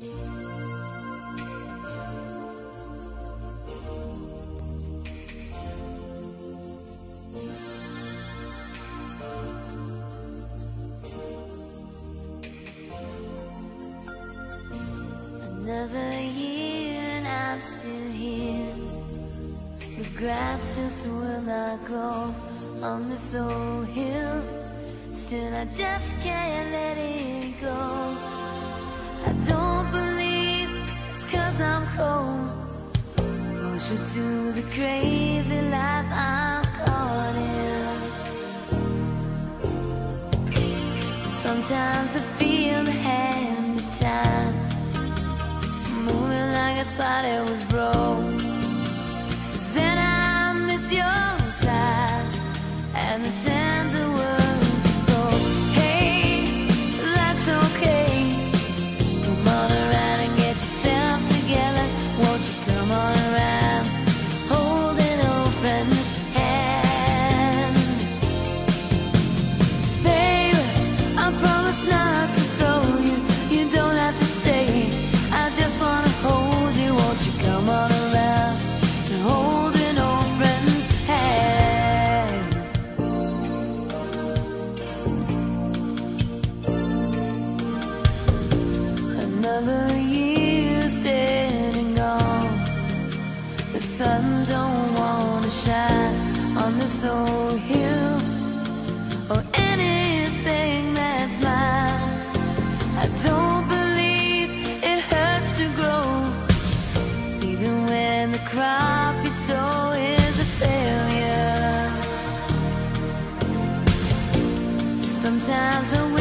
Another year and I'm still here. The grass just will not grow on this old hill. Still I just can't let it go. I don't to the crazy life I'm caught in. Sometimes I feel the hand of time moving like its body was broke. shine on this old hill or anything that's mine. I don't believe it hurts to grow, even when the crop you sow is a failure. Sometimes I